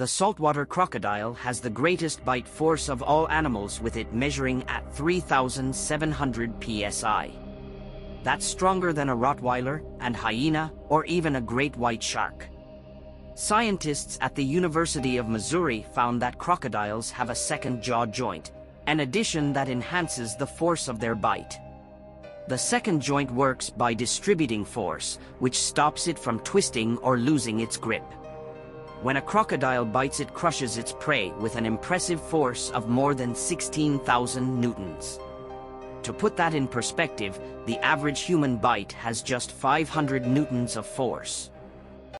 The saltwater crocodile has the greatest bite force of all animals with it measuring at 3,700 psi. That's stronger than a Rottweiler and hyena or even a great white shark. Scientists at the University of Missouri found that crocodiles have a second jaw joint, an addition that enhances the force of their bite. The second joint works by distributing force, which stops it from twisting or losing its grip. When a crocodile bites it crushes its prey with an impressive force of more than 16,000 newtons. To put that in perspective, the average human bite has just 500 newtons of force.